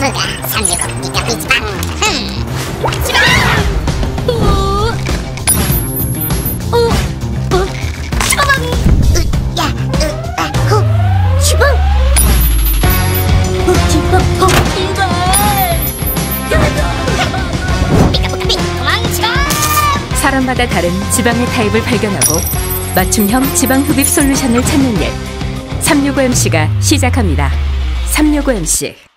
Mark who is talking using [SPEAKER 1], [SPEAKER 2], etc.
[SPEAKER 1] 뭐가 삼육업 니가 삐지방 흠 지방 처방 으 야 으 아 호 지방
[SPEAKER 2] 지방, 이발.
[SPEAKER 1] 삐까삐까삐 도망쳐
[SPEAKER 3] 사람마다 다른 지방의 타입을 발견하고 맞춤형 지방 흡입 솔루션을 찾는 일 365MC가 시작합니다. 365MC